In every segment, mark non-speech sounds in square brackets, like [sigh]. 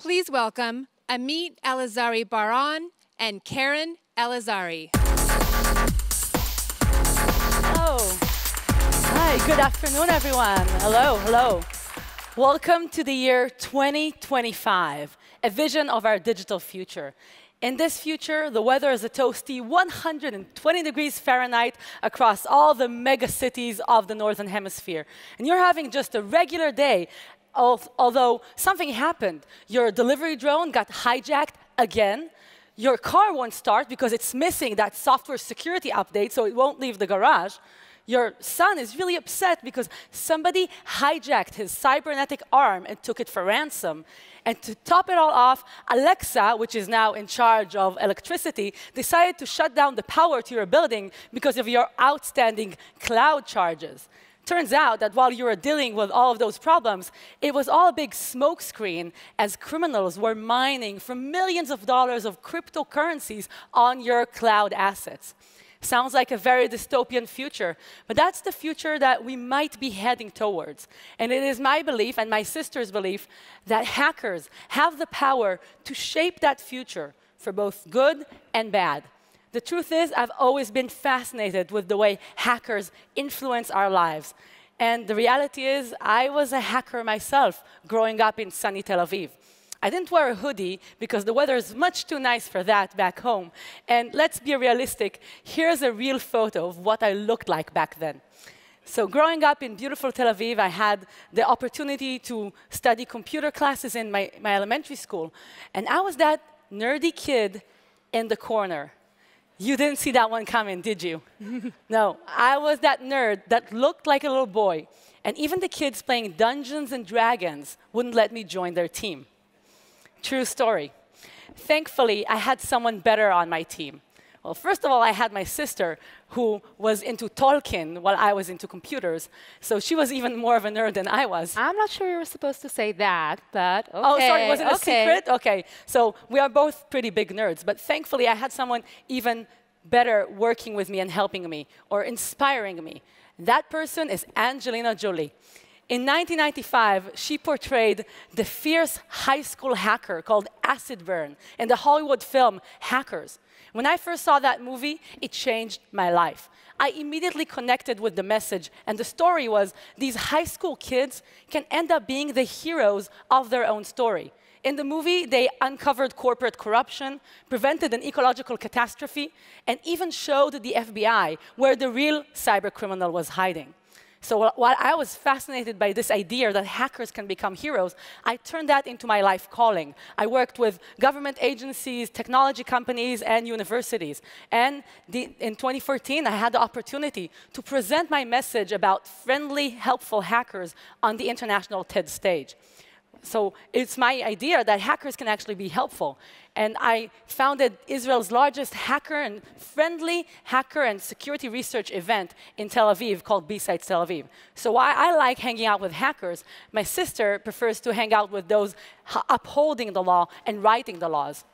Please welcome Amit Elazari Bar On and Keren Elazari. Hello. Hi, good afternoon, everyone. Hello, hello. Welcome to the year 2025, a vision of our digital future. In this future, the weather is a toasty 120 degrees Fahrenheit across all the mega cities of the Northern Hemisphere. And you're having just a regular day, although something happened. Your delivery drone got hijacked again. Your car won't start because it's missing that software security update, so it won't leave the garage. Your son is really upset because somebody hijacked his cybernetic arm and took it for ransom. And to top it all off, Alexa, which is now in charge of electricity, decided to shut down the power to your building because of your outstanding cloud charges. Turns out that while you were dealing with all of those problems, it was all a big smokescreen as criminals were mining for millions of dollars of cryptocurrencies on your cloud assets. Sounds like a very dystopian future, but that's the future that we might be heading towards. And it is my belief and my sister's belief that hackers have the power to shape that future for both good and bad. The truth is, I've always been fascinated with the way hackers influence our lives. And the reality is, I was a hacker myself growing up in sunny Tel Aviv. I didn't wear a hoodie because the weather is much too nice for that back home. And let's be realistic, here's a real photo of what I looked like back then. So growing up in beautiful Tel Aviv, I had the opportunity to study computer classes in my, my elementary school. And I was that nerdy kid in the corner. You didn't see that one coming, did you? [laughs] no, I was that nerd that looked like a little boy. And even the kids playing Dungeons and Dragons wouldn't let me join their team. True story. Thankfully, I had someone better on my team. Well, first of all, I had my sister who was into Tolkien while I was into computers. So she was even more of a nerd than I was. I'm not sure you were supposed to say that, but okay. Oh, sorry, wasn't it okay. a secret? Okay. So we are both pretty big nerds. But thankfully, I had someone even better working with me and helping me or inspiring me. That person is Angelina Jolie. In 1995, she portrayed the fierce high school hacker called Acid Burn in the Hollywood film Hackers. When I first saw that movie, it changed my life. I immediately connected with the message, and the story was these high school kids can end up being the heroes of their own story. In the movie, they uncovered corporate corruption, prevented an ecological catastrophe, and even showed the FBI where the real cybercriminal was hiding. So while I was fascinated by this idea that hackers can become heroes, I turned that into my life calling. I worked with government agencies, technology companies, and universities. And the, in 2014, I had the opportunity to present my message about friendly, helpful hackers on the international TED stage. So it's my idea that hackers can actually be helpful. And I founded Israel's largest hacker and friendly hacker and security research event in Tel Aviv called B-Sides Tel Aviv. So while I like hanging out with hackers, my sister prefers to hang out with those upholding the law and writing the laws.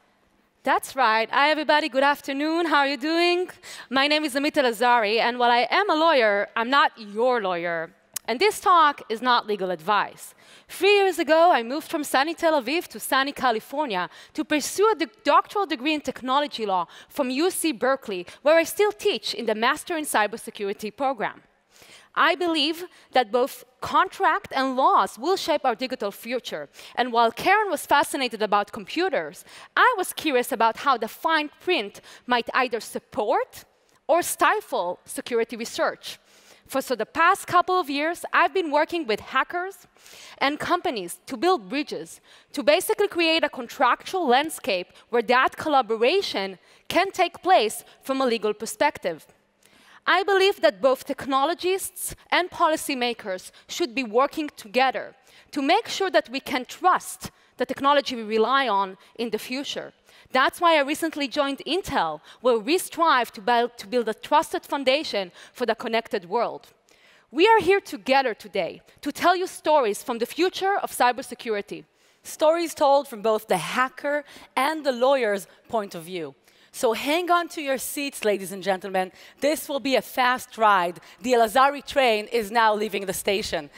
That's right. Hi, everybody. Good afternoon. How are you doing? My name is Amit Elazari, and while I am a lawyer, I'm not your lawyer. And this talk is not legal advice. Three years ago, I moved from sunny Tel Aviv to sunny California to pursue a doctoral degree in technology law from UC Berkeley, where I still teach in the Master in Cybersecurity program. I believe that both contract and laws will shape our digital future. And while Keren was fascinated about computers, I was curious about how the fine print might either support or stifle security research. For so the past couple of years, I've been working with hackers and companies to build bridges, to basically create a contractual landscape where that collaboration can take place from a legal perspective. I believe that both technologists and policymakers should be working together to make sure that we can trust the technology we rely on in the future. That's why I recently joined Intel, where we strive to build, to build a trusted foundation for the connected world. We are here together today to tell you stories from the future of cybersecurity. Stories told from both the hacker and the lawyer's point of view. So hang on to your seats, ladies and gentlemen. This will be a fast ride. The Elazari train is now leaving the station.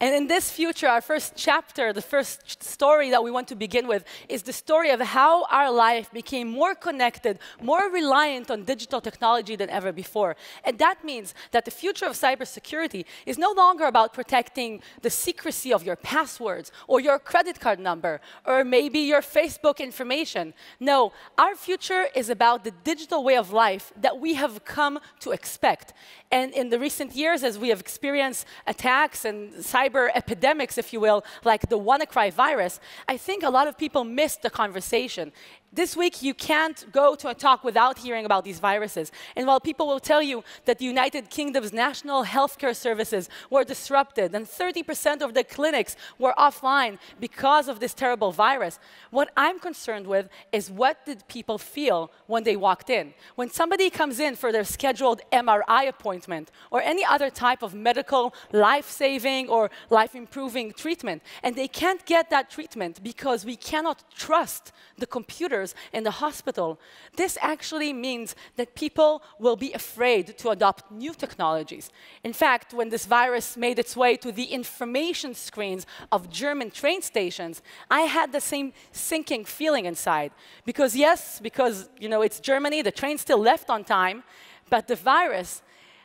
And in this future, our first chapter, the first story that we want to begin with, is the story of how our life became more connected, more reliant on digital technology than ever before. And that means that the future of cybersecurity is no longer about protecting the secrecy of your passwords or your credit card number or maybe your Facebook information. No, our future is about the digital way of life that we have come to expect. And in the recent years, as we have experienced attacks and cyber epidemics, if you will, like the WannaCry virus, I think a lot of people missed the conversation this week you can't go to a talk without hearing about these viruses. And while people will tell you that the United Kingdom's national healthcare services were disrupted and 30% of the clinics were offline because of this terrible virus, what I'm concerned with is what did people feel when they walked in? When somebody comes in for their scheduled MRI appointment or any other type of medical life-saving or life-improving treatment, and they can't get that treatment because we cannot trust the computer in the hospital, this actually means that people will be afraid to adopt new technologies. In fact, when this virus made its way to the information screens of German train stations, I had the same sinking feeling inside. Because yes, because you know it's Germany, the train still left on time, but the virus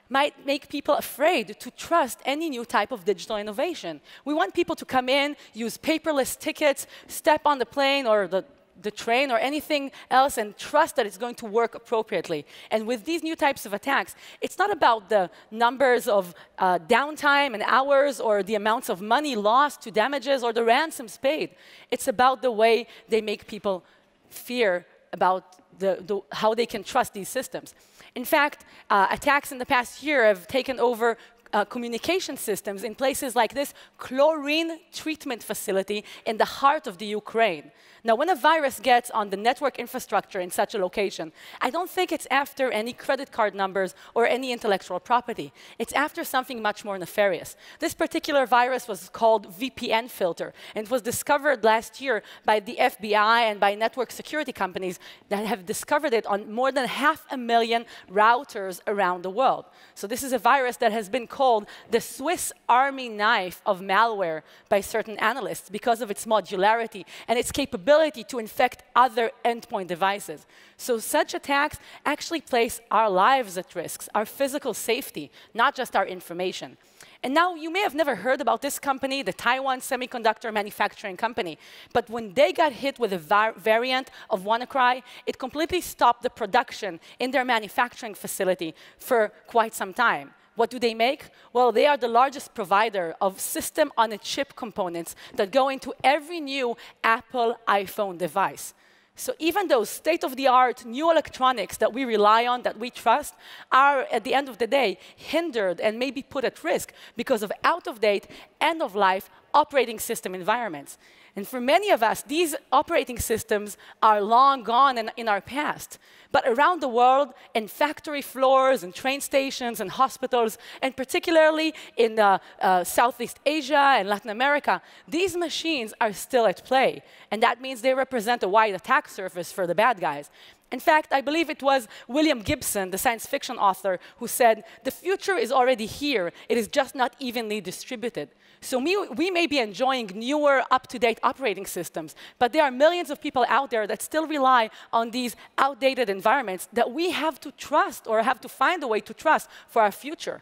might make people afraid to trust any new type of digital innovation. We want people to come in, use paperless tickets, step on the plane or the the train or anything else and trust that it's going to work appropriately. And with these new types of attacks, it's not about the numbers of uh, downtime and hours or the amounts of money lost to damages or the ransoms paid. It's about the way they make people fear about the, the, how they can trust these systems. In fact, uh, attacks in the past year have taken over uh, communication systems in places like this chlorine treatment facility in the heart of the Ukraine. Now, when a virus gets on the network infrastructure in such a location, I don't think it's after any credit card numbers or any intellectual property. It's after something much more nefarious. This particular virus was called VPNFilter, and it was discovered last year by the FBI and by network security companies that have discovered it on more than half a million routers around the world. So this is a virus that has been called the Swiss Army knife of malware by certain analysts because of its modularity and its capability to infect other endpoint devices. So such attacks actually place our lives at risk, our physical safety, not just our information. And now you may have never heard about this company, the Taiwan Semiconductor Manufacturing Company. But when they got hit with a variant of WannaCry, it completely stopped the production in their manufacturing facility for quite some time. What do they make? Well, they are the largest provider of system on a chip components that go into every new Apple iPhone device. So even those state-of-the-art new electronics that we rely on, that we trust, are, at the end of the day, hindered and maybe put at risk because of out-of-date, end-of-life operating system environments. And for many of us, these operating systems are long gone in, in, our past. But around the world, in factory floors and train stations and hospitals, and particularly in uh, uh, Southeast Asia and Latin America, these machines are still at play. And that means they represent a wide attack surface for the bad guys. In fact, I believe it was William Gibson, the science fiction author, who said, the future is already here, it is just not evenly distributed. So we, we may be enjoying newer, up-to-date operating systems, but there are millions of people out there that still rely on these outdated environments that we have to trust or have to find a way to trust for our future.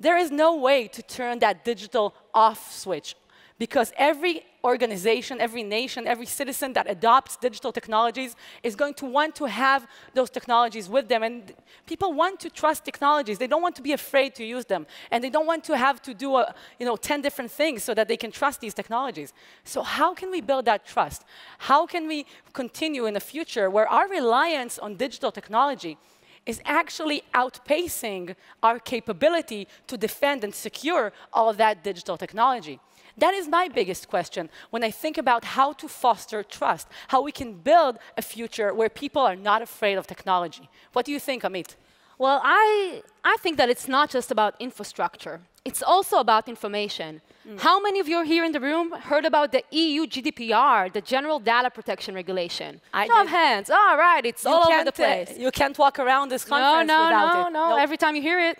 There is no way to turn that digital off switch because every organization, every nation, every citizen that adopts digital technologies is going to want to have those technologies with them. And people want to trust technologies. They don't want to be afraid to use them. And they don't want to have to do a, you know, 10 different things so that they can trust these technologies. So how can we build that trust? How can we continue in the future where our reliance on digital technology is actually outpacing our capability to defend and secure all of that digital technology? That is my biggest question when I think about how to foster trust, how we can build a future where people are not afraid of technology. What do you think, Amit? Well, I, I think that it's not just about infrastructure. It's also about information. Mm. How many of you here in the room heard about the EU GDPR, the General Data Protection Regulation? I Show of hands. All right, it's you all over the place. Uh, you can't walk around this conference no, no, without no, it. No, no, no. Every time you hear it,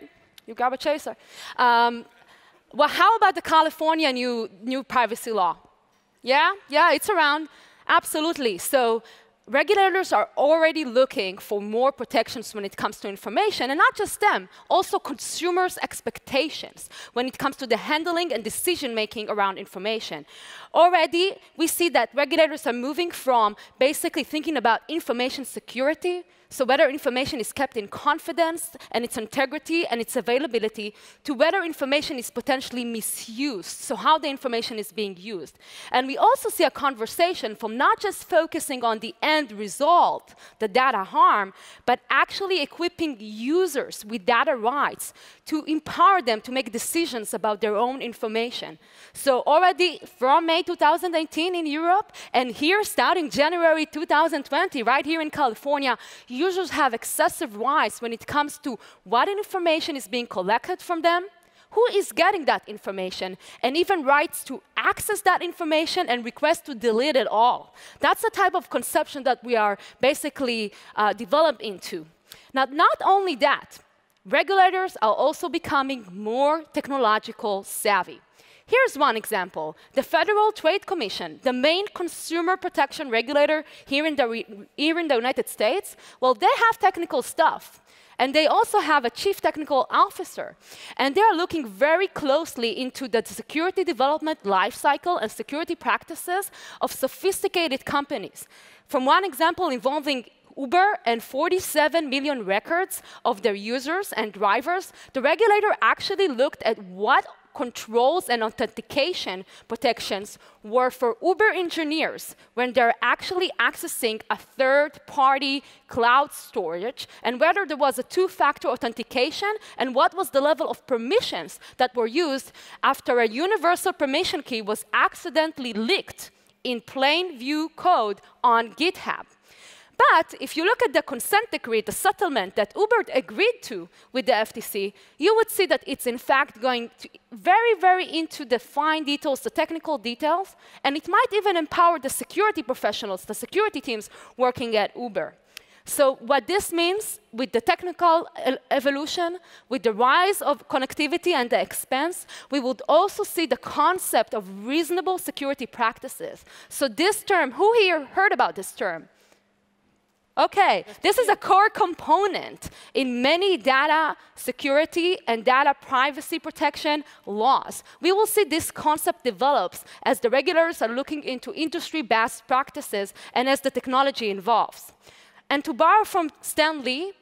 you grab a chaser. Um, Well, how about the California new, new privacy law? Yeah, yeah, it's around. Absolutely. So regulators are already looking for more protections when it comes to information, and not just them, also consumers' expectations when it comes to the handling and decision making around information. Already, we see that regulators are moving from basically thinking about information security so whether information is kept in confidence and its integrity and its availability to whether information is potentially misused, so how the information is being used. And we also see a conversation from not just focusing on the end result, the data harm, but actually equipping users with data rights to empower them to make decisions about their own information. So already from May 2018 in Europe, and here starting January 2020, right here in California, users have excessive rights when it comes to what information is being collected from them, who is getting that information, and even rights to access that information and request to delete it all. That's the type of conception that we are basically uh, developed into. Now, not only that, regulators are also becoming more technological savvy. Here's one example. The Federal Trade Commission, the main consumer protection regulator here in the, here in the United States, well, they have technical stuff. And they also have a chief technical officer. And they are looking very closely into the security development lifecycle and security practices of sophisticated companies. From one example involving Uber and 47 million records of their users and drivers, the regulator actually looked at what controls and authentication protections were for Uber engineers when they're actually accessing a third-party cloud storage, and whether there was a two-factor authentication, and what was the level of permissions that were used after a universal permission key was accidentally leaked in plain view code on GitHub. But if you look at the consent decree, the settlement that Uber agreed to with the FTC, you would see that it's in fact going very, very into the fine details, the technical details, and it might even empower the security professionals, the security teams working at Uber. So what this means with the technical evolution, with the rise of connectivity and the expense, we would also see the concept of reasonable security practices. So this term, who here heard about this term? Okay, this is a core component in many data security and data privacy protection laws. We will see this concept develops as the regulators are looking into industry best practices and as the technology evolves. And to borrow from Stan Lee,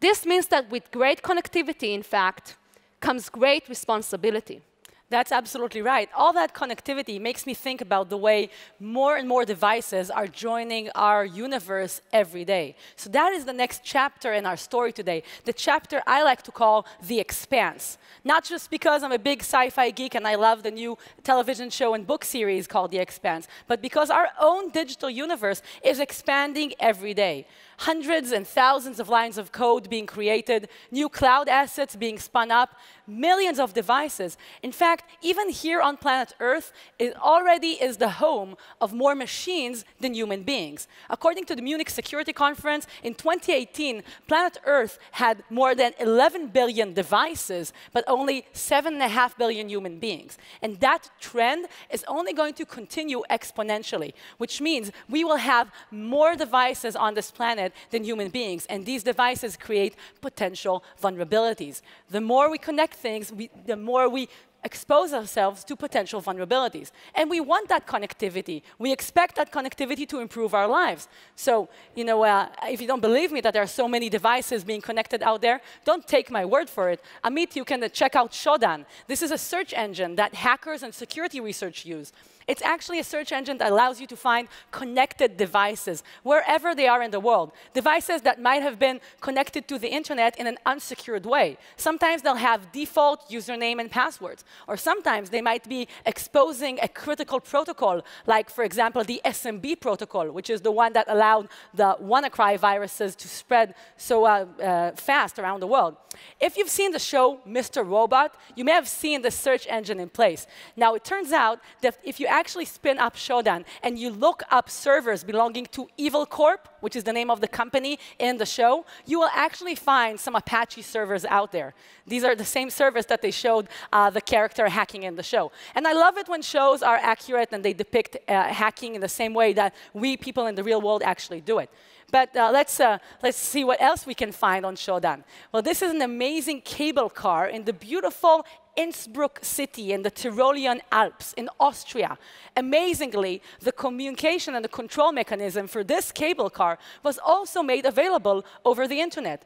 this means that with great connectivity, in fact, comes great responsibility. That's absolutely right. All that connectivity makes me think about the way more and more devices are joining our universe every day. So that is the next chapter in our story today, the chapter I like to call The Expanse. Not just because I'm a big sci-fi geek and I love the new television show and book series called The Expanse, but because our own digital universe is expanding every day hundreds and thousands of lines of code being created, new cloud assets being spun up, millions of devices. In fact, even here on planet Earth, it already is the home of more machines than human beings. According to the Munich Security Conference, in 2018, planet Earth had more than 11 billion devices, but only 7.5 billion human beings. And that trend is only going to continue exponentially, which means we will have more devices on this planet planet than human beings. And these devices create potential vulnerabilities. The more we connect things, we, the more we expose ourselves to potential vulnerabilities. And we want that connectivity. We expect that connectivity to improve our lives. So, you know, uh, if you don't believe me that there are so many devices being connected out there, don't take my word for it. Amit, you can check out Shodan. This is a search engine that hackers and security research use. It's actually a search engine that allows you to find connected devices wherever they are in the world. Devices that might have been connected to the internet in an unsecured way. Sometimes they'll have default username and passwords. Or sometimes they might be exposing a critical protocol, like, for example, the SMB protocol, which is the one that allowed the WannaCry viruses to spread so uh, uh, fast around the world. If you've seen the show Mr. Robot, you may have seen the search engine in place. Now, it turns out that if you actually spin up Shodan and you look up servers belonging to Evil Corp, which is the name of the company in the show, you will actually find some Apache servers out there. These are the same servers that they showed uh, the character hacking in the show. And I love it when shows are accurate and they depict uh, hacking in the same way that we people in the real world actually do it. But uh, let's, uh, let's see what else we can find on Shodan. Well, this is an amazing cable car in the beautiful Innsbruck city in the Tyrolean Alps in Austria. Amazingly, the communication and the control mechanism for this cable car was also made available over the internet.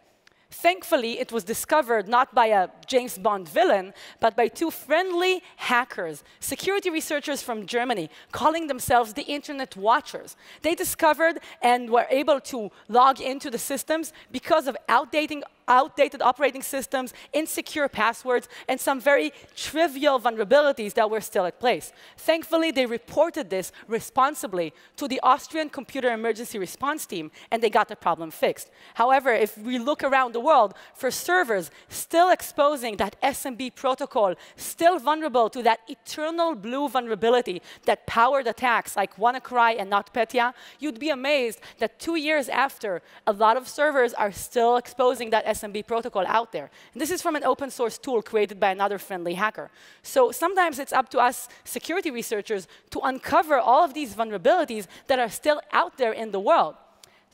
Thankfully, it was discovered not by a James Bond villain, but by two friendly hackers, security researchers from Germany, calling themselves the Internet Watchers. They discovered and were able to log into the systems because of outdating outdated operating systems, insecure passwords, and some very trivial vulnerabilities that were still at place. Thankfully, they reported this responsibly to the Austrian Computer Emergency Response Team, and they got the problem fixed. However, if we look around the world for servers still exposing that SMB protocol, still vulnerable to that EternalBlue vulnerability that powered attacks like WannaCry and NotPetya, you'd be amazed that two years after, a lot of servers are still exposing that SMB protocol out there. And this is from an open source tool created by another friendly hacker. So sometimes it's up to us security researchers to uncover all of these vulnerabilities that are still out there in the world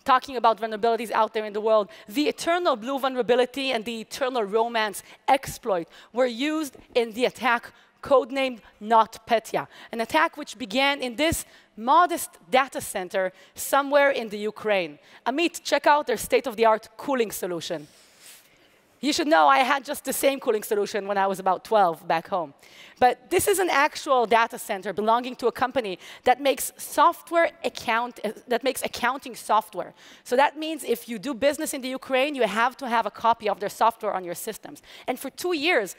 talking about vulnerabilities out there in the world, the EternalBlue vulnerability and the EternalRomance exploit were used in the attack codenamed NotPetya, an attack which began in this modest data center somewhere in the Ukraine. Amit, check out their state-of-the-art cooling solution. You should know I had just the same cooling solution when I was about 12 back home. But this is an actual data center belonging to a company that makes software account uh, that makes accounting software. So that means if you do business in the Ukraine, you have to have a copy of their software on your systems. And for two years,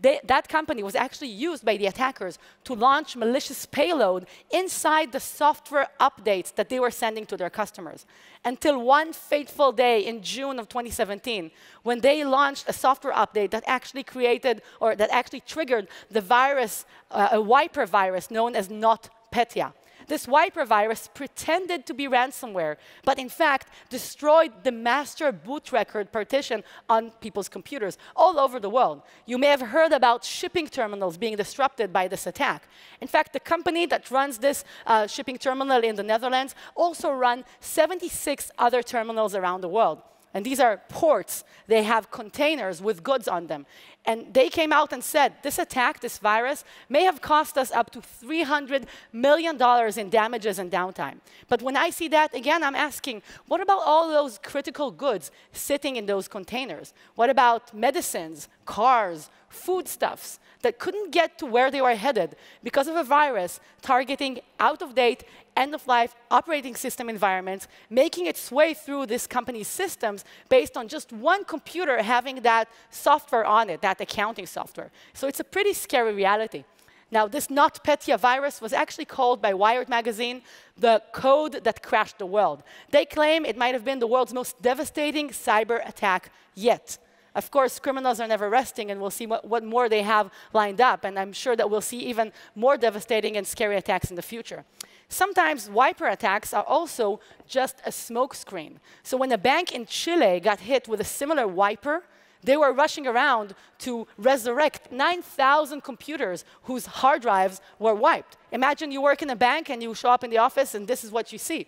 they, that company was actually used by the attackers to launch malicious payload inside the software updates that they were sending to their customers. Until one fateful day in June of 2017, when they launched a software update that actually created or that actually triggered the virus, uh, a wiper virus known as NotPetya. This wiper virus pretended to be ransomware, but in fact destroyed the master boot record partition on people's computers all over the world. You may have heard about shipping terminals being disrupted by this attack. In fact, the company that runs this uh, shipping terminal in the Netherlands also run 76 other terminals around the world. And these are ports. They have containers with goods on them. And they came out and said, this attack, this virus, may have cost us up to $300 million in damages and downtime. But when I see that, again, I'm asking, what about all those critical goods sitting in those containers? What about medicines, cars, foodstuffs that couldn't get to where they were headed because of a virus targeting out-of-date, end-of-life operating system environments, making its way through this company's systems based on just one computer having that software on it, that accounting software. So it's a pretty scary reality. Now, this NotPetya virus was actually called by Wired magazine the code that crashed the world. They claim it might have been the world's most devastating cyber attack yet. Of course, criminals are never resting, and we'll see what, what more they have lined up. And I'm sure that we'll see even more devastating and scary attacks in the future. Sometimes wiper attacks are also just a smokescreen. So when a bank in Chile got hit with a similar wiper, they were rushing around to resurrect 9,000 computers whose hard drives were wiped. Imagine you work in a bank and you show up in the office and this is what you see.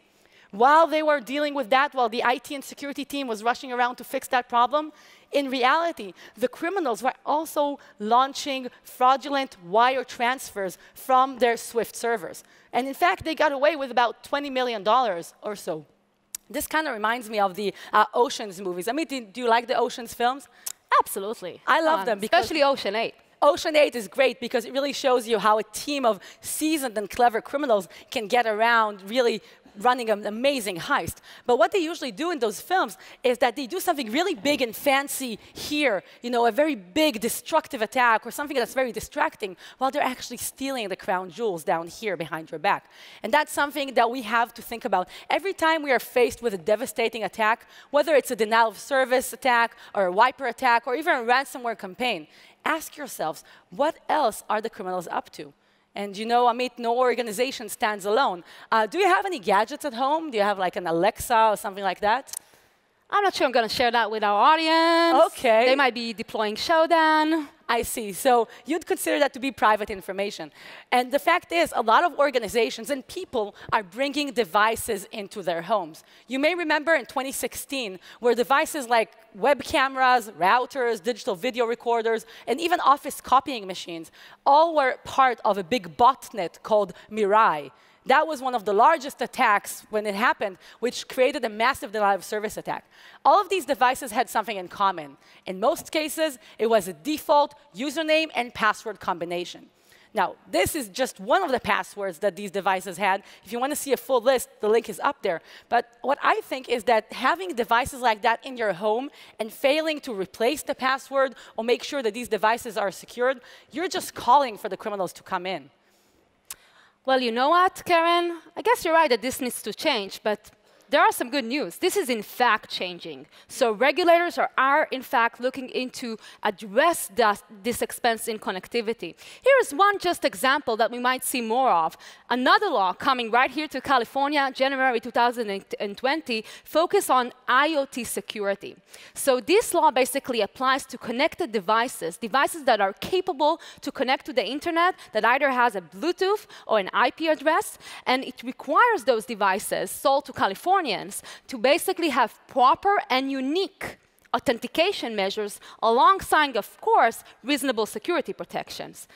While they were dealing with that, while the IT and security team was rushing around to fix that problem, in reality, the criminals were also launching fraudulent wire transfers from their Swift servers. And in fact, they got away with about $20 million or so. This kind of reminds me of the uh, Oceans movies. I mean, do, do, you like the Oceans films? Absolutely. I love them. Especially Ocean 8. Ocean 8 is great because it really shows you how a team of seasoned and clever criminals can get around really running an amazing heist. But what they usually do in those films is that they do something really big and fancy here, you know, a very big destructive attack or something that's very distracting, while they're actually stealing the crown jewels down here behind your back. And that's something that we have to think about. Every time we are faced with a devastating attack, whether it's a denial of service attack or a wiper attack or even a ransomware campaign, ask yourselves, what else are the criminals up to? And you know, Amit, no organization stands alone. Uh, do you have any gadgets at home? Do you have like an Alexa or something like that? I'm not sure I'm going to share that with our audience. Okay. They might be deploying Shodan. I see. So you'd consider that to be private information. And the fact is, a lot of organizations and people are bringing devices into their homes. You may remember in 2016, where devices like web cameras, routers, digital video recorders, and even office copying machines all were part of a big botnet called Mirai. That was one of the largest attacks when it happened, which created a massive denial of service attack. All of these devices had something in common. In most cases, it was a default username and password combination. Now, this is just one of the passwords that these devices had. If you want to see a full list, the link is up there. But what I think is that having devices like that in your home and failing to replace the password or make sure that these devices are secured, you're just calling for the criminals to come in. Well, you know what, Keren? I guess you're right that this needs to change, but there are some good news. This is in fact changing. So regulators are, are in fact looking into address that, this expense in connectivity. Here is one just example that we might see more of. Another law coming right here to California, January 2020, focus on IoT security. So this law basically applies to connected devices, devices that are capable to connect to the internet that either has a Bluetooth or an IP address, and it requires those devices sold to California To basically have proper and unique authentication measures alongside, of course, reasonable security protections.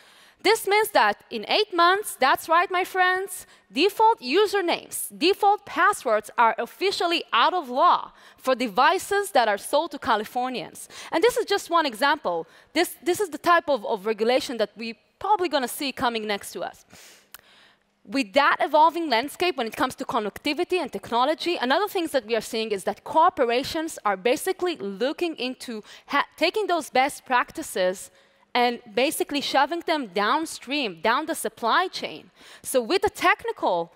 This means that in eight months, that's right, my friends, default usernames, default passwords are officially out of law for devices that are sold to Californians. And this is just one example. This, this is the type of, of regulation that we're probably going to see coming next to us with that evolving landscape when it comes to connectivity and technology, another thing that we are seeing is that corporations are basically looking into taking those best practices and basically shoving them downstream, down the supply chain. So with the technical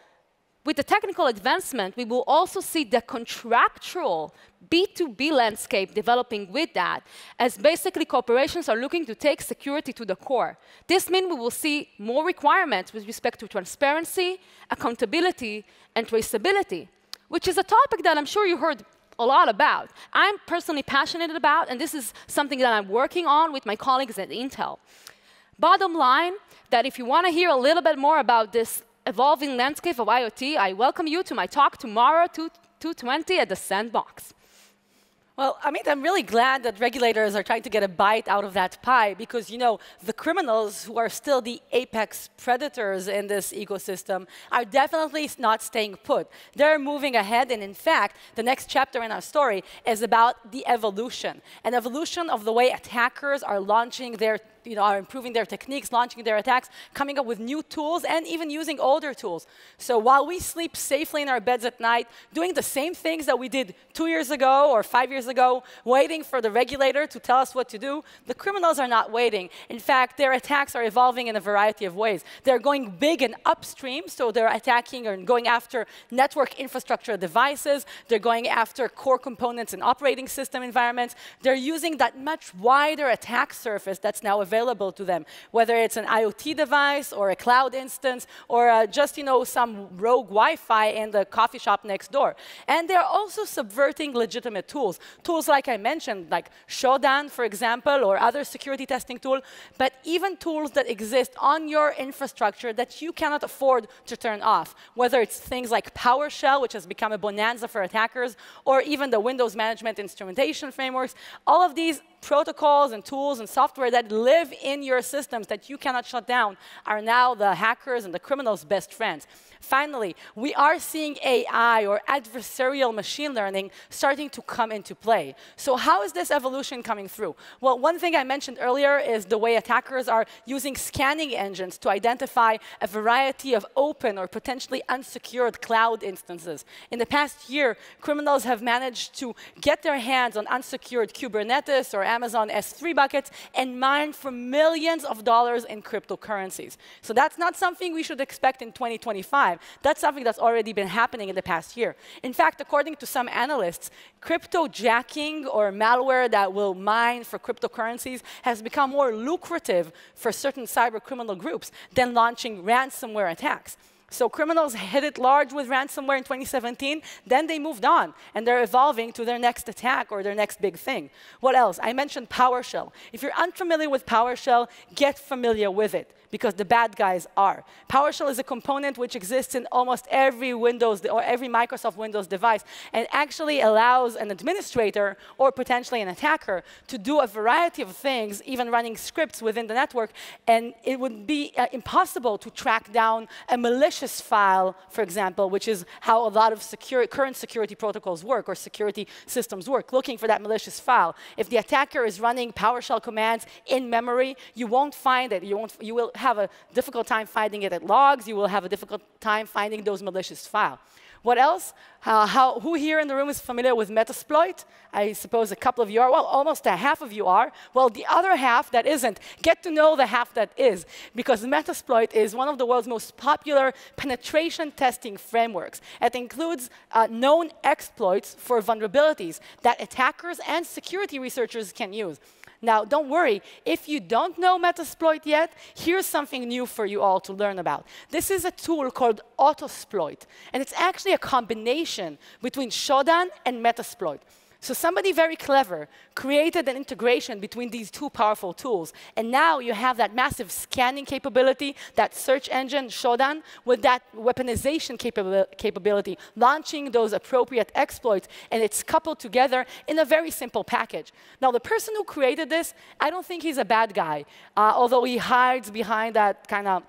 with the technical advancement, we will also see the contractual B2B landscape developing with that, as basically corporations are looking to take security to the core. This means we will see more requirements with respect to transparency, accountability, and traceability, which is a topic that I'm sure you heard a lot about. I'm personally passionate about, and this is something that I'm working on with my colleagues at Intel. Bottom line, that if you want to hear a little bit more about this evolving landscape of IoT, I welcome you to my talk tomorrow, 220 at the Sandbox. Well, I mean, I'm really glad that regulators are trying to get a bite out of that pie because, you know, the criminals who are still the apex predators in this ecosystem are definitely not staying put. They're moving ahead, and in fact, the next chapter in our story is about the evolution, an evolution of the way attackers are launching their you know, are improving their techniques, launching their attacks, coming up with new tools, and even using older tools. So while we sleep safely in our beds at night, doing the same things that we did two years ago or five years ago, waiting for the regulator to tell us what to do, the criminals are not waiting. In fact, their attacks are evolving in a variety of ways. They're going big and upstream, so they're attacking and going after network infrastructure devices. They're going after core components and operating system environments. They're using that much wider attack surface that's now available available to them, whether it's an IoT device or a cloud instance or uh, just you know some rogue Wi-Fi in the coffee shop next door. And they're also subverting legitimate tools, tools like I mentioned, like Shodan, for example, or other security testing tool, but even tools that exist on your infrastructure that you cannot afford to turn off, whether it's things like PowerShell, which has become a bonanza for attackers, or even the Windows management instrumentation frameworks. All of these protocols and tools and software that live in your systems that you cannot shut down are now the hackers and the criminals' best friends. Finally, we are seeing AI or adversarial machine learning starting to come into play. So how is this evolution coming through? Well, one thing I mentioned earlier is the way attackers are using scanning engines to identify a variety of open or potentially unsecured cloud instances. In the past year, criminals have managed to get their hands on unsecured Kubernetes or Amazon S3 buckets and mine for millions of dollars in cryptocurrencies. So that's not something we should expect in 2025. That's something that's already been happening in the past year. In fact, according to some analysts, cryptojacking or malware that will mine for cryptocurrencies has become more lucrative for certain cyber criminal groups than launching ransomware attacks. So criminals hit it large with ransomware in 2017, then they moved on, and they're evolving to their next attack or their next big thing. What else? I mentioned PowerShell. If you're unfamiliar with PowerShell, get familiar with it because the bad guys are. PowerShell is a component which exists in almost every Windows or every Microsoft Windows device and actually allows an administrator or potentially an attacker to do a variety of things, even running scripts within the network, and it would be uh, impossible to track down a malicious file, for example, which is how a lot of current security protocols work or security systems work, looking for that malicious file. If the attacker is running PowerShell commands in memory, you won't find it. You, won't, you will have a difficult time finding it at logs. You will have a difficult time finding those malicious files. What else? Uh, how, who here in the room is familiar with Metasploit? I suppose a couple of you are. Well, almost a half of you are. Well, the other half that isn't, get to know the half that is, because Metasploit is one of the world's most popular penetration testing frameworks. It includes uh, known exploits for vulnerabilities that attackers and security researchers can use. Now, don't worry, if you don't know Metasploit yet, here's something new for you all to learn about. This is a tool called Autosploit, and it's actually a combination between Shodan and Metasploit. So somebody very clever created an integration between these two powerful tools. And now you have that massive scanning capability, that search engine, Shodan, with that weaponization capability, launching those appropriate exploits, and it's coupled together in a very simple package. Now, the person who created this, I don't think he's a bad guy, uh, although he hides behind that kind of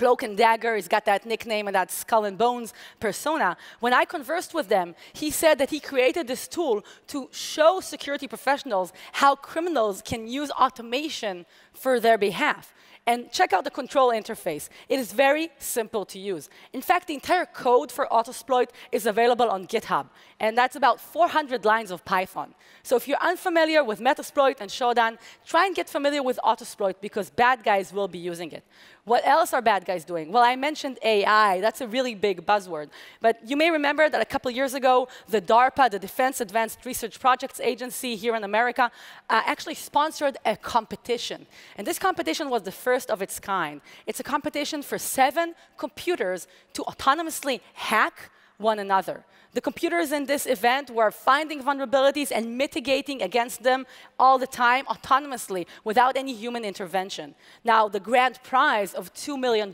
Cloak and Dagger, he's got that nickname and that skull and bones persona. When I conversed with them, he said that he created this tool to show security professionals how criminals can use automation for their behalf. And check out the control interface. It is very simple to use. In fact, the entire code for Autosploit is available on GitHub. And that's about 400 lines of Python. So if you're unfamiliar with Metasploit and Shodan, try and get familiar with Autosploit because bad guys will be using it. What else are bad guys doing? Well, I mentioned AI. That's a really big buzzword. But you may remember that a couple years ago, the DARPA, the Defense Advanced Research Projects Agency here in America, uh, actually sponsored a competition. And this competition was the first of its kind. It's a competition for seven computers to autonomously hack one another. The computers in this event were finding vulnerabilities and mitigating against them all the time autonomously without any human intervention. Now, the grand prize of $2 million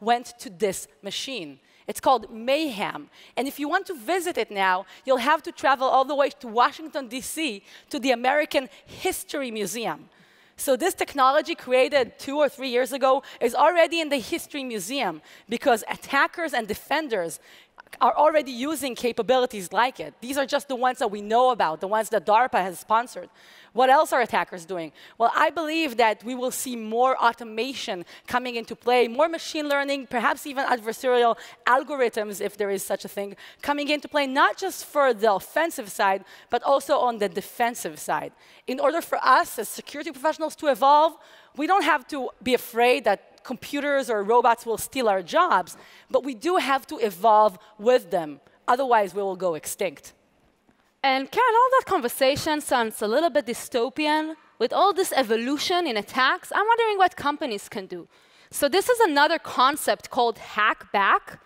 went to this machine. It's called Mayhem. And if you want to visit it now, you'll have to travel all the way to Washington, D.C., to the American History Museum. So this technology created two or three years ago is already in the History Museum because attackers and defenders are already using capabilities like it. These are just the ones that we know about, the ones that DARPA has sponsored. What else are attackers doing? Well, I believe that we will see more automation coming into play, more machine learning, perhaps even adversarial algorithms, if there is such a thing, coming into play, not just for the offensive side, but also on the defensive side. In order for us as security professionals to evolve, we don't have to be afraid that computers or robots will steal our jobs, but we do have to evolve with them. Otherwise, we will go extinct. And Keren, all that conversation sounds a little bit dystopian. With all this evolution in attacks, I'm wondering what companies can do. So this is another concept called hack back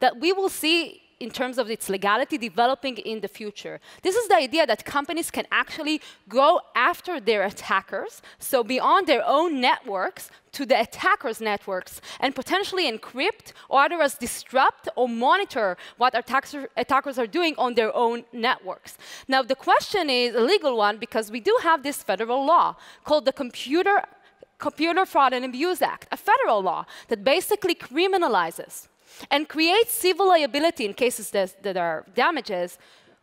that we will see in terms of its legality developing in the future. This is the idea that companies can actually go after their attackers, so beyond their own networks to the attackers' networks, and potentially encrypt or otherwise disrupt or monitor what attackers are doing on their own networks. Now, the question is a legal one because we do have this federal law called the Computer Computer Fraud and Abuse Act, a federal law that basically criminalizes and create civil liability in cases that, that are damages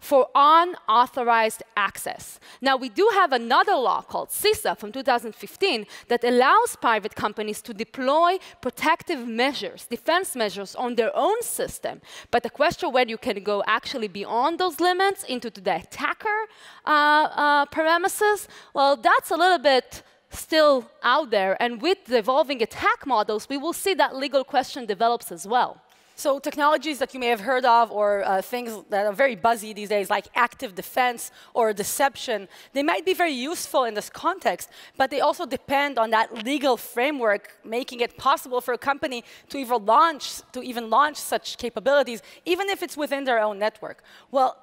for unauthorized access. Now, we do have another law called CISA from 2015 that allows private companies to deploy protective measures, defense measures on their own system. But the question whether you can go actually beyond those limits into the attacker uh, uh, premises, well, that's a little bit still out there. And with the evolving attack models, we will see that legal question develops as well. So technologies that you may have heard of or uh, things that are very buzzy these days, like active defense or deception, they might be very useful in this context, but they also depend on that legal framework making it possible for a company to even launch, to even launch such capabilities, even if it's within their own network. Well,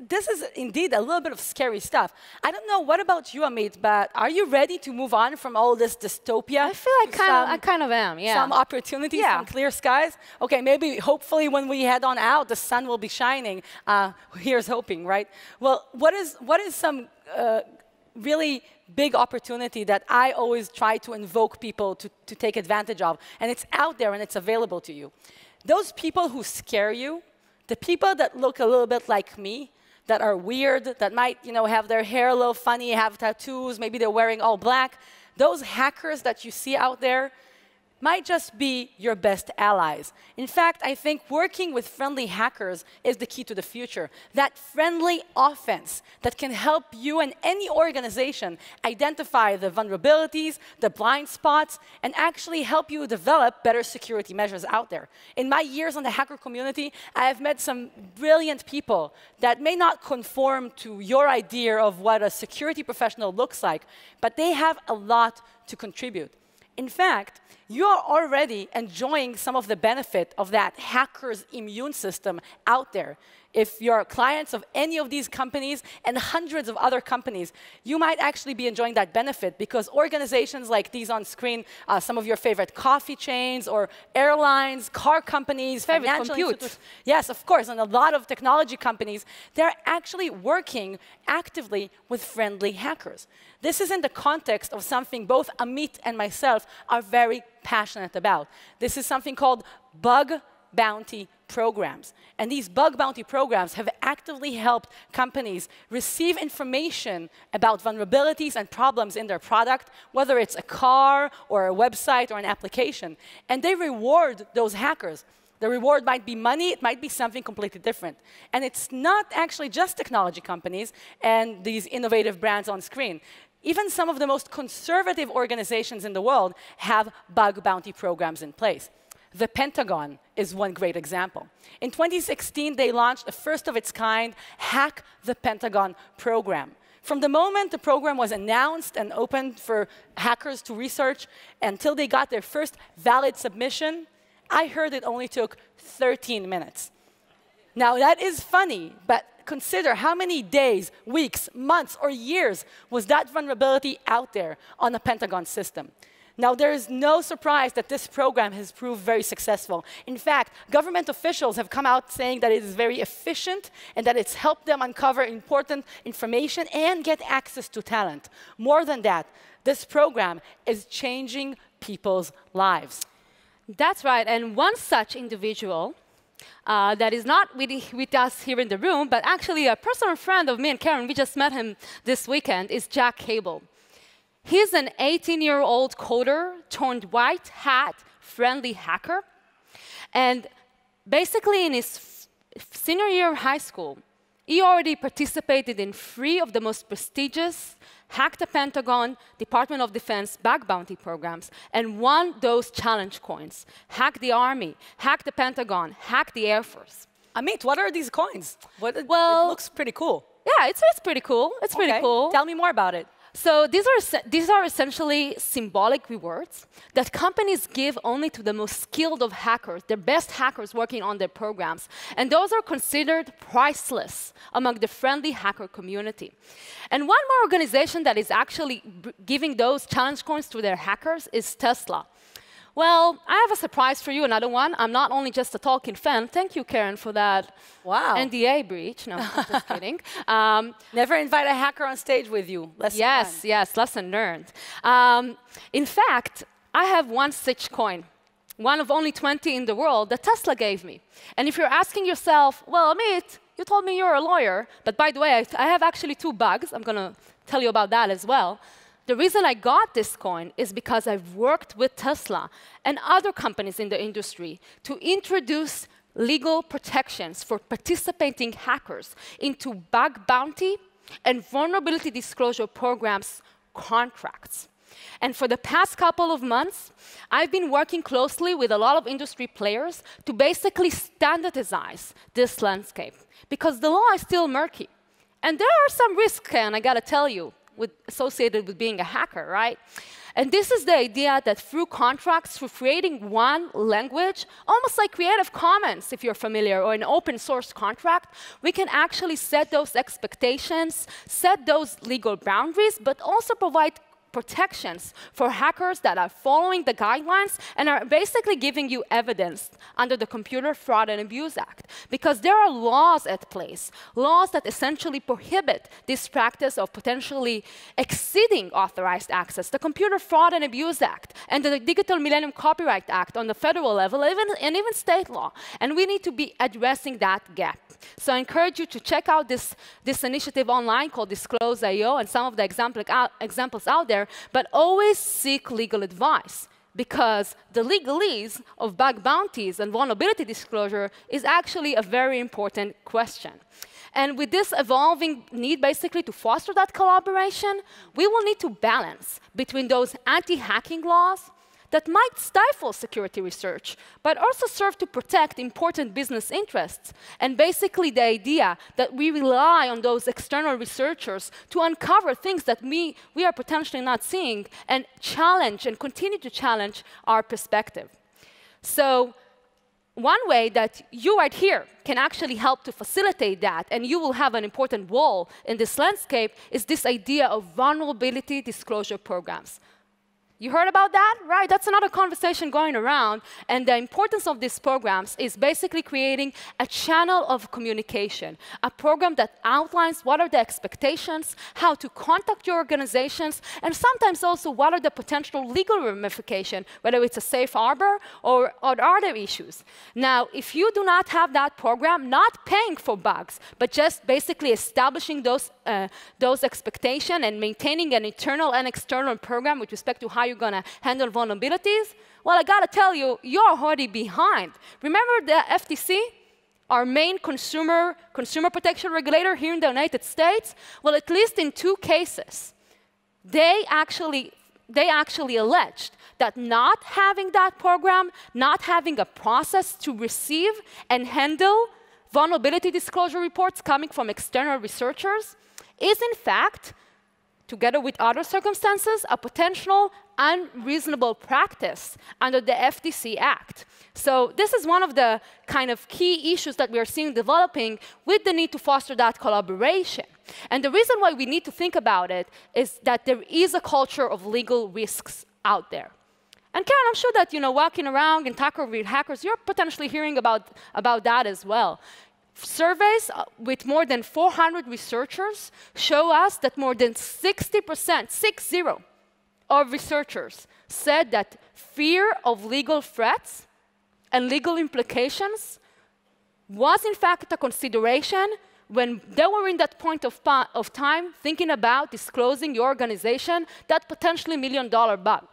this is indeed a little bit of scary stuff. I don't know what about you, Amit, but are you ready to move on from all this dystopia? I feel like kind of, I kind of am, yeah. Some opportunities, yeah. some clear skies. Okay, maybe, hopefully, when we head on out, the sun will be shining. Uh, here's hoping, right? Well, what is what is some uh, really big opportunity that I always try to invoke people to, to take advantage of, and it's out there and it's available to you. Those people who scare you, the people that look a little bit like me, that are weird, that might you know, have their hair a little funny, have tattoos, maybe they're wearing all black. Those hackers that you see out there, might just be your best allies. In fact, I think working with friendly hackers is the key to the future. That friendly offense that can help you and any organization identify the vulnerabilities, the blind spots, and actually help you develop better security measures out there. In my years on the hacker community, I have met some brilliant people that may not conform to your idea of what a security professional looks like, but they have a lot to contribute. In fact, you are already enjoying some of the benefit of that hacker's immune system out there. If you're clients of any of these companies and hundreds of other companies, you might actually be enjoying that benefit because organizations like these on screen, uh, some of your favorite coffee chains or airlines, car companies, favorite financial compute. Yes, of course, and a lot of technology companies, they're actually working actively with friendly hackers. This is in the context of something both Amit and myself are very passionate about. This is something called bug bounty programs. And these bug bounty programs have actively helped companies receive information about vulnerabilities and problems in their product, whether it's a car or a website or an application. And they reward those hackers. The reward might be money, it might be something completely different. And it's not actually just technology companies and these innovative brands on screen. Even some of the most conservative organizations in the world have bug bounty programs in place. The Pentagon is one great example. In 2016, they launched a first of its kind Hack the Pentagon program. From the moment the program was announced and opened for hackers to research until they got their first valid submission, I heard it only took 13 minutes. Now, that is funny, but consider how many days, weeks, months, or years was that vulnerability out there on the Pentagon system. Now, there is no surprise that this program has proved very successful. In fact, government officials have come out saying that it is very efficient and that it's helped them uncover important information and get access to talent. More than that, this program is changing people's lives. That's right. And one such individual uh, that is not with, with, us here in the room, but actually a personal friend of me and Keren, we just met him this weekend, is Jack Cable. He's an 18 year old coder turned white hat friendly hacker. And basically, in his senior year of high school, he already participated in three of the most prestigious Hack the Pentagon, Department of Defense bug bounty programs, and won those challenge coins. Hack the Army, hack the Pentagon, hack the Air Force. Amit, what are these coins? What, well, it looks pretty cool. Yeah, it's, it's pretty cool. It's okay. pretty cool. Tell me more about it. So these are, these are essentially symbolic rewards that companies give only to the most skilled of hackers, the best hackers working on their programs. And those are considered priceless among the friendly hacker community. And one more organization that is actually giving those challenge coins to their hackers is Tesla. Well, I have a surprise for you, another one. I'm not only just a Tolkien fan. Thank you, Keren, for that wow. NDA breach. No, I'm just [laughs] kidding. Um, Never invite a hacker on stage with you. Lesson yes, learned. yes, lesson learned. Um, in fact, I have one Stitch coin, one of only 20 in the world that Tesla gave me. And if you're asking yourself, well, Amit, you told me you're a lawyer, but by the way, I, I have actually two bugs. I'm going to tell you about that as well. The reason I got this coin is because I've worked with Tesla and other companies in the industry to introduce legal protections for participating hackers into bug bounty and vulnerability disclosure programs contracts. And for the past couple of months, I've been working closely with a lot of industry players to basically standardize this landscape because the law is still murky. And there are some risks, and I gotta tell you, with, associated with being a hacker, right? And this is the idea that through contracts, through creating one language, almost like Creative Commons, if you're familiar, or an open source contract, we can actually set those expectations, set those legal boundaries, but also provide protections for hackers that are following the guidelines and are basically giving you evidence under the Computer Fraud and Abuse Act. Because there are laws at place, laws that essentially prohibit this practice of potentially exceeding authorized access. The Computer Fraud and Abuse Act and the Digital Millennium Copyright Act on the federal level, even, and even state law. And we need to be addressing that gap. So I encourage you to check out this, this initiative online called Disclose.io and some of the example, uh, examples out there, but always seek legal advice because the legalese of bug bounties and vulnerability disclosure is actually a very important question. And with this evolving need basically to foster that collaboration, we will need to balance between those anti-hacking laws that might stifle security research, but also serve to protect important business interests. And basically, the idea that we rely on those external researchers to uncover things that we, we are potentially not seeing and challenge and continue to challenge our perspective. So, one way that you right here can actually help to facilitate that, and you will have an important role in this landscape, is this idea of vulnerability disclosure programs. You heard about that? Right, that's another conversation going around. And the importance of these programs is basically creating a channel of communication, a program that outlines what are the expectations, how to contact your organizations, and sometimes also what are the potential legal ramifications, whether it's a safe harbor or, or other issues. Now, if you do not have that program, not paying for bugs, but just basically establishing those, uh, those expectations and maintaining an internal and external program with respect to how you're going to handle vulnerabilities? Well, I got to tell you, you're already behind. Remember the FTC? Our main consumer, consumer protection regulator here in the United States? Well, at least in two cases, they actually, they actually alleged that not having that program, not having a process to receive and handle vulnerability disclosure reports coming from external researchers is in fact together with other circumstances, a potential unreasonable practice under the FTC Act. So this is one of the kind of key issues that we are seeing developing with the need to foster that collaboration. And the reason why we need to think about it is that there is a culture of legal risks out there. And Keren, I'm sure that you know, walking around and talking with hackers, you're potentially hearing about, about that as well. Surveys uh, with more than 400 researchers show us that more than 60%, six zero, of researchers said that fear of legal threats and legal implications was in fact a consideration when they were in that point of, of time thinking about disclosing your organization that potentially million dollar bug.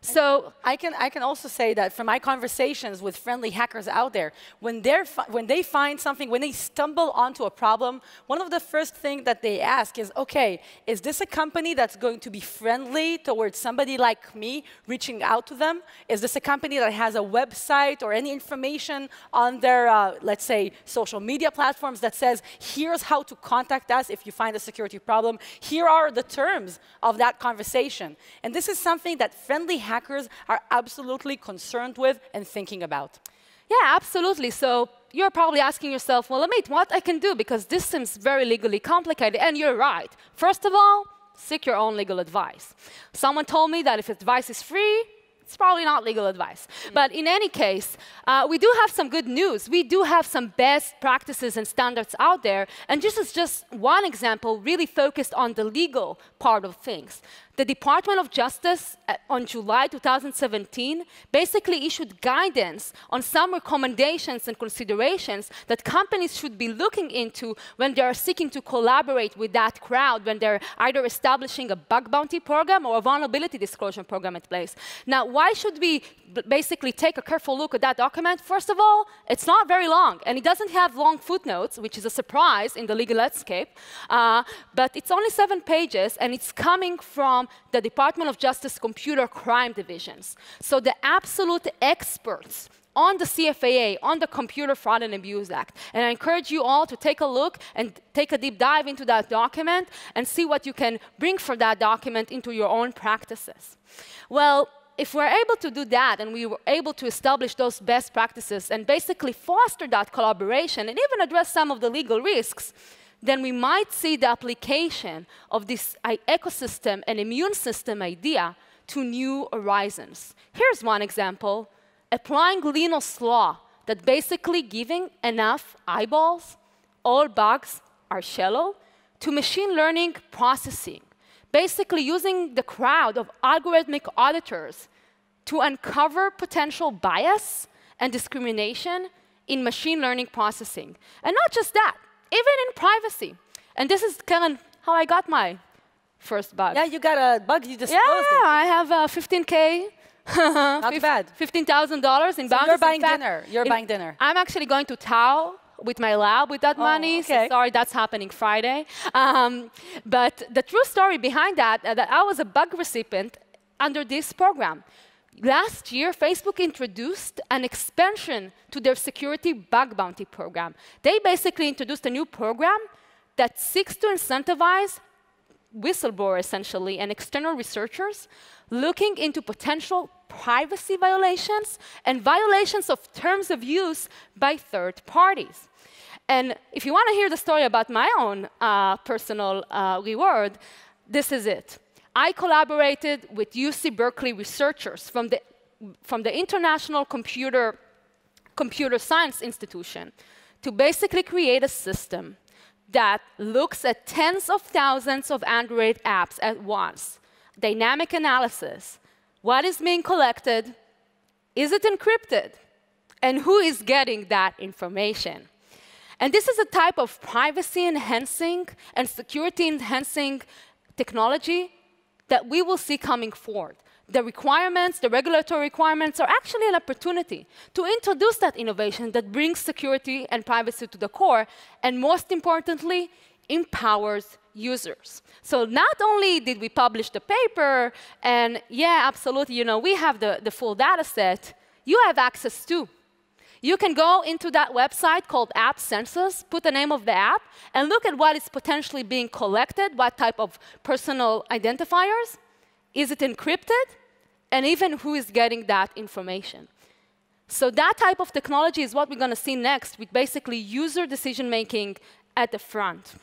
So I can, I can also say that from my conversations with friendly hackers out there, when, they're when they find something, when they stumble onto a problem, one of the first things that they ask is, okay, is this a company that's going to be friendly towards somebody like me reaching out to them? Is this a company that has a website or any information on their, uh, let's say, social media platforms that says, here's how to contact us if you find a security problem. Here are the terms of that conversation. And this is something that friendly hackers are absolutely concerned with and thinking about. Yeah, absolutely. So you're probably asking yourself, well, Amit, what I can do? Because this seems very legally complicated. And you're right. First of all, seek your own legal advice. Someone told me that if advice is free, it's probably not legal advice. Mm. But in any case, uh, we do have some good news. We do have some best practices and standards out there. And this is just one example really focused on the legal part of things the Department of Justice uh, on July 2017 basically issued guidance on some recommendations and considerations that companies should be looking into when they are seeking to collaborate with that crowd, when they're either establishing a bug bounty program or a vulnerability disclosure program in place. Now, why should we basically take a careful look at that document? First of all, it's not very long, and it doesn't have long footnotes, which is a surprise in the legal landscape, uh, but it's only seven pages, and it's coming from from the Department of Justice Computer Crime Divisions. So the absolute experts on the CFAA, on the Computer Fraud and Abuse Act. And I encourage you all to take a look and take a deep dive into that document and see what you can bring for that document into your own practices. Well, if we're able to do that and we were able to establish those best practices and basically foster that collaboration and even address some of the legal risks, then we might see the application of this ecosystem and immune system idea to new horizons. Here's one example, applying Linus law that basically giving enough eyeballs, all bugs are shallow, to machine learning processing basically using the crowd of algorithmic auditors to uncover potential bias and discrimination in machine learning processing. And not just that, even in privacy. And this is kind of how I got my first bug. Yeah, you got a bug you just Yeah. I have uh, 15K. [laughs] Not bad. $15,000 in so. You're buying fact, dinner. You're in, buying dinner. I'm actually going to Tao with my lab with that oh, money. Okay. So sorry, that's happening Friday. Um, but the true story behind that, uh, that I was a bug recipient under this program. Last year, Facebook introduced an expansion to their security bug bounty program. They basically introduced a new program that seeks to incentivize whistleblowers, essentially, and external researchers looking into potential privacy violations and violations of terms of use by third parties. And if you want to hear the story about my own uh, personal uh, reward, this is it. I collaborated with UC Berkeley researchers from the, from the International Computer, Computer Science Institution to basically create a system that looks at tens of thousands of Android apps at once. Dynamic analysis. What is being collected? Is it encrypted? And who is getting that information? And this is a type of privacy enhancing and security enhancing technology that we will see coming forward. The requirements, the regulatory requirements, are actually an opportunity to introduce that innovation that brings security and privacy to the core, and most importantly, empowers users. So not only did we publish the paper, and yeah, absolutely, you know, we have the, the full data set, you have access to. You can go into that website called App Census, put the name of the app, and look at what is potentially being collected, what type of personal identifiers. Is it encrypted? And even who is getting that information. So that type of technology is what we're going to see next with basically user decision making at the front.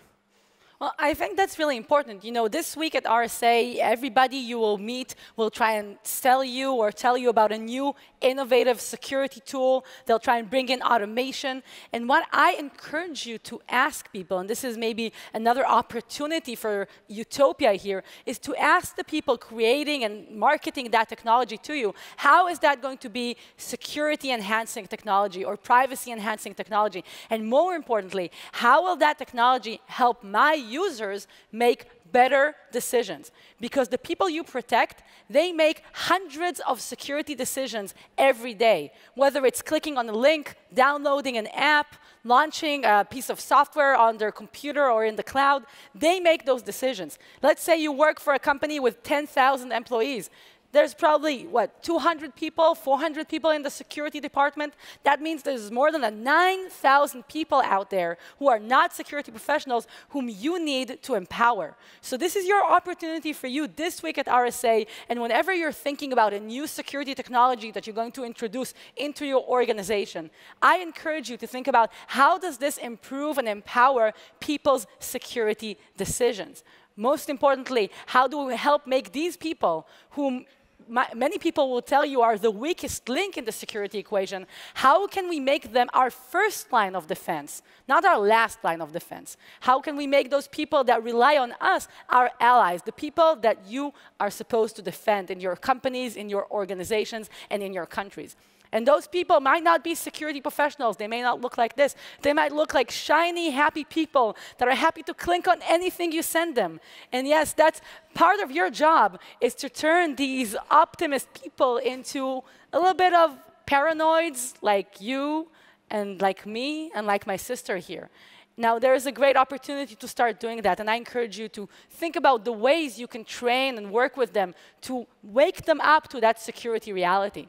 Well, I think that's really important. You know, this week at RSA, everybody you will meet will try and sell you or tell you about a new innovative security tool. They'll try and bring in automation. And what I encourage you to ask people, and this is maybe another opportunity for utopia here, is to ask the people creating and marketing that technology to you, how is that going to be security enhancing technology or privacy enhancing technology? And more importantly, how will that technology help my users make better decisions. Because the people you protect they make hundreds of security decisions every day. Whether it's clicking on a link downloading an app launching a piece of software on their computer or in the cloud they make those decisions. Let's say you work for a company with 10,000 employees there's probably, what, 200 people, 400 people in the security department. That means there's more than 9,000 people out there who are not security professionals whom you need to empower. So this is your opportunity for you this week at RSA. And whenever you're thinking about a new security technology that you're going to introduce into your organization, I encourage you to think about how does this improve and empower people's security decisions. Most importantly, how do we help make these people whom many people will tell you are the weakest link in the security equation, how can we make them our first line of defense, not our last line of defense? How can we make those people that rely on us our allies, the people that you are supposed to defend in your companies, in your organizations, and in your countries? And those people might not be security professionals. They may not look like this. They might look like shiny, happy people that are happy to click on anything you send them. And yes, that's part of your job is to turn these optimist people into a little bit of paranoids like you and like me and like my sister here. Now, there is a great opportunity to start doing that, and I encourage you to think about the ways you can train and work with them to wake them up to that security reality.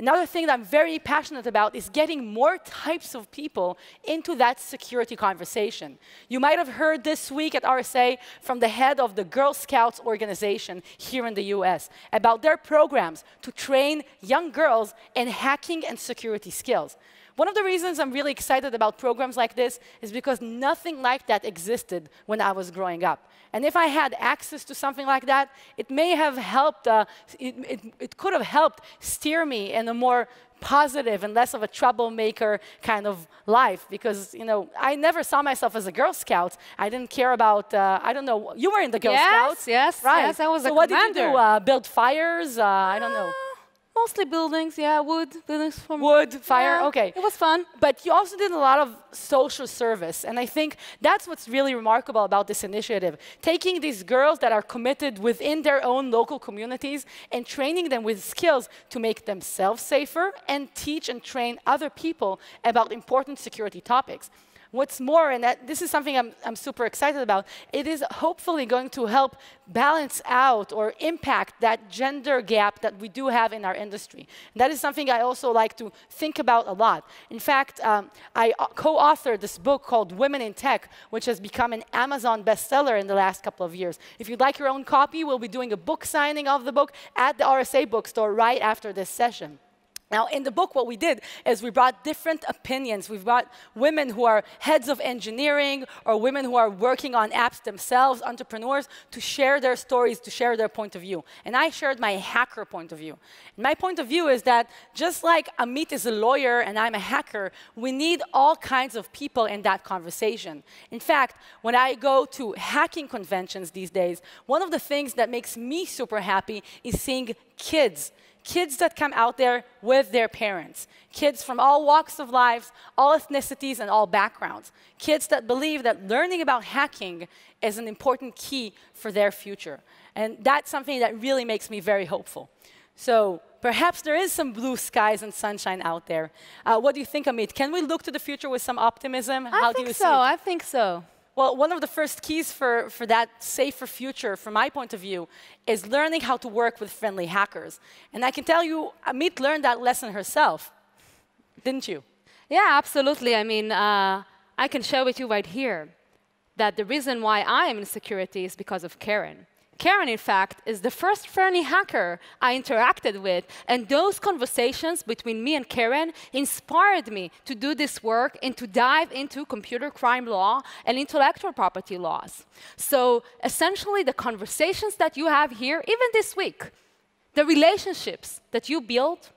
Another thing that I'm very passionate about is getting more types of people into that security conversation. You might have heard this week at RSA from the head of the Girl Scouts organization here in the US about their programs to train young girls in hacking and security skills. One of the reasons I'm really excited about programs like this is because nothing like that existed when I was growing up. And if I had access to something like that, it may have helped, uh, it, it, it could have helped steer me in a more positive and less of a troublemaker kind of life because you know I never saw myself as a Girl Scout. I didn't care about uh, I don't know. You were in the Girl yes, Scouts, yes, right? Yes, I was so a what commander. did you do? Uh, build fires? Uh, I don't know. Mostly buildings, yeah, wood, buildings from Wood, fire, yeah, okay. It was fun. But you also did a lot of social service. And I think that's what's really remarkable about this initiative. Taking these girls that are committed within their own local communities and training them with skills to make themselves safer and teach and train other people about important security topics. What's more, and that, this is something I'm, I'm super excited about, it is hopefully going to help balance out or impact that gender gap that we do have in our industry. And that is something I also like to think about a lot. In fact, um, I co-authored this book called Women in Tech, which has become an Amazon bestseller in the last couple of years. If you'd like your own copy, we'll be doing a book signing of the book at the RSA bookstore right after this session. Now, in the book, what we did is we brought different opinions. We've brought women who are heads of engineering or women who are working on apps themselves, entrepreneurs, to share their stories, to share their point of view. And I shared my hacker point of view. And my point of view is that just like Amit is a lawyer and I'm a hacker, we need all kinds of people in that conversation. In fact, when I go to hacking conventions these days, one of the things that makes me super happy is seeing kids kids that come out there with their parents, kids from all walks of life, all ethnicities, and all backgrounds, kids that believe that learning about hacking is an important key for their future. And that's something that really makes me very hopeful. So perhaps there is some blue skies and sunshine out there. Uh, what do you think, Amit? Can we look to the future with some optimism? I How think do you so. see it? I think so. Well, one of the first keys for, for that safer future, from my point of view, is learning how to work with friendly hackers. And I can tell you, Amit learned that lesson herself, didn't you? Yeah, absolutely. I mean, uh, I can share with you right here that the reason why I am in security is because of Keren. Keren, in fact, is the first friendly hacker I interacted with, and those conversations between me and Keren inspired me to do this work and to dive into computer crime law and intellectual property laws. So essentially, the conversations that you have here, even this week, the relationships that you build,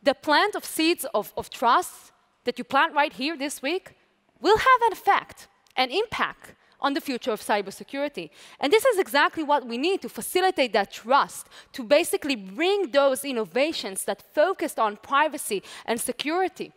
the plant of seeds of, of trust that you plant right here this week will have an effect, an impact on the future of cybersecurity. And this is exactly what we need to facilitate that trust, to basically bring those innovations that focused on privacy and security.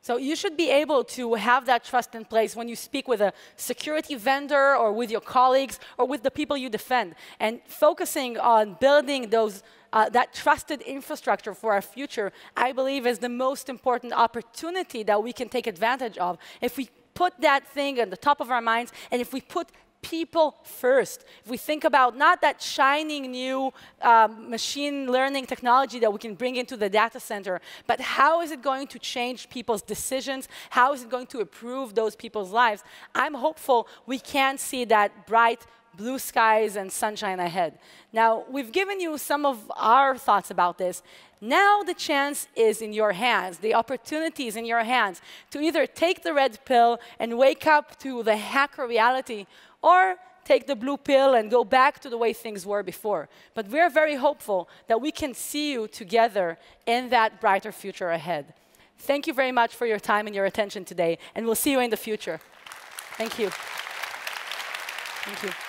So you should be able to have that trust in place when you speak with a security vendor or with your colleagues or with the people you defend. And focusing on building those, uh, that trusted infrastructure for our future, I believe is the most important opportunity that we can take advantage of. If we put that thing on the top of our minds, and if we put people first, if we think about not that shining new um, machine learning technology that we can bring into the data center, but how is it going to change people's decisions? How is it going to improve those people's lives? I'm hopeful we can see that bright blue skies and sunshine ahead. Now, we've given you some of our thoughts about this. Now the chance is in your hands, the opportunity is in your hands to either take the red pill and wake up to the hacker reality or take the blue pill and go back to the way things were before. But we're very hopeful that we can see you together in that brighter future ahead. Thank you very much for your time and your attention today, and we'll see you in the future. Thank you. Thank you.